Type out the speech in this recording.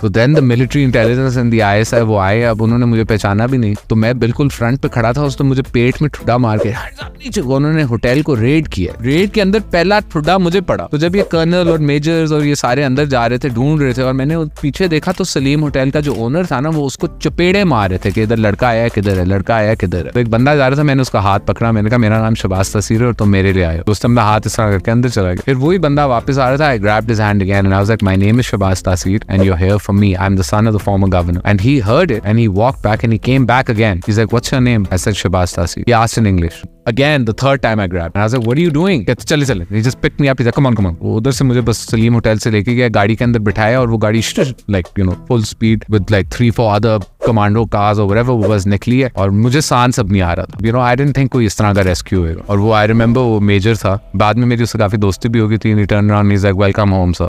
तो then the military intelligence and the ISI वो आए, अब उन्होंने मुझे पहचाना भी नहीं। तो मैं बिल्कुल फ्रंट पे खड़ा था उसने मुझे पेट में ठुड्डा मार के नीचे उन्होंने होटल को रेड किया। रेड के अंदर पहला ठुड्डा मुझे पड़ा। तो जब ये कर्नल और मेजर्स और ये सारे अंदर जा रहे थे, ढूंढ रहे थे, और मैंने पीछे देखा तो सलीम होटल का जो ओनर था ना, वो उसको चपेड़े मार रहे थे कि इधर लड़का आया, किधर है, लड़का आया, किधर है। तो एक बंदा जा रहा था, मैंने उसका हाथ पकड़ा, मैंने कहा, मेरा नाम शबाज तसीर और तुम मेरे लिए आए उस टाइम हाथ इस तरह करके अंदर चला गया। फिर वही बंदा वापस आ रहा था I grabbed his hand again I was like my name is Shahbaz Taseer and you are for me I am the son of the former governor and he heard it and he walked back and he came back again he is like what's your name I said he asked in english. Again, the third time i grabbed and i was like, what are you doing? कहते चले चले he just picked me up. He's like, come on come on. वो उधर से मुझे बस Salim hotel से लेके गया, गाड़ी के अंदर बिठाया और वो गाड़ी like you know full speed with like three four other commando cars और whatever वो बस निकली है और मुझे सांस अब नहीं आ रहा था। You know I don't think कोई इस तरह का रेस्क्यू होगा और वो आई रिमेंबर वो मेजर था। बाद में मेरी उससे काफ़ी दोस्ती भी होगी थी। Return around is like welcome home sir